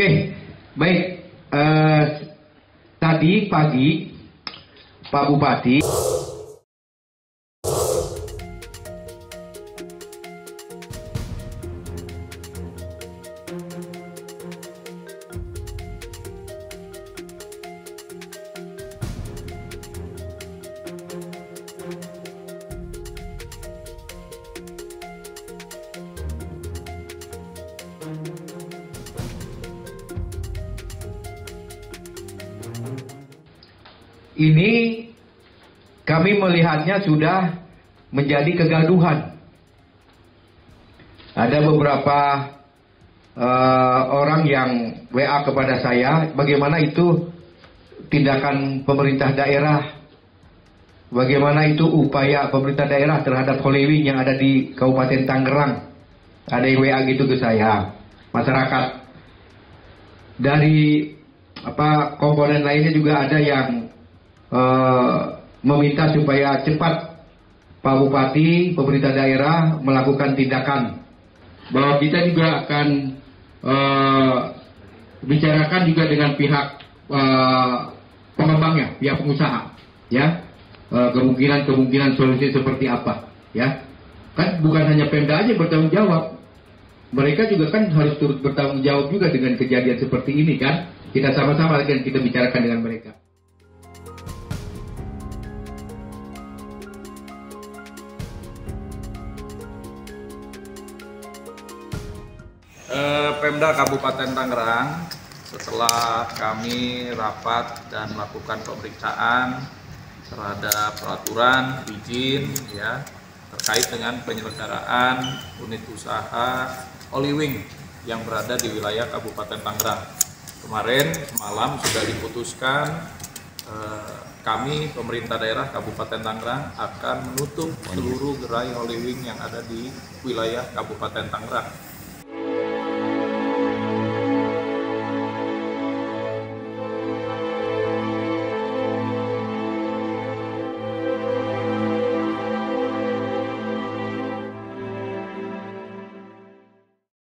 Oke, baik. Eh, tadi pagi Pak Bupati ini kami melihatnya sudah menjadi kegaduhan. Ada beberapa uh, orang yang WA kepada saya, bagaimana itu tindakan pemerintah daerah, bagaimana itu upaya pemerintah daerah terhadap Holewing yang ada di Kabupaten Tangerang. Ada yang WA gitu ke saya, masyarakat. Dari apa komponen lainnya juga ada yang uh, meminta supaya cepat Pak Bupati, pemerintah daerah melakukan tindakan. Bahwa kita juga akan uh, bicarakan juga dengan pihak uh, pengembangnya, pihak pengusaha, ya. Kemungkinan-kemungkinan uh, solusi seperti apa, ya. Kan bukan hanya Pemda aja bertanggung jawab, mereka juga kan harus turut bertanggung jawab juga dengan kejadian seperti ini kan, kita sama-sama akan kita bicarakan dengan mereka. Eh, Pemda Kabupaten Tangerang setelah kami rapat dan melakukan pemeriksaan terhadap peraturan izin ya terkait dengan penyelenggaraan unit usaha Oliwing yang berada di wilayah Kabupaten Tangerang. Kemarin malam sudah diputuskan eh, kami pemerintah daerah Kabupaten Tangerang akan menutup seluruh gerai Oliwing yang ada di wilayah Kabupaten Tangerang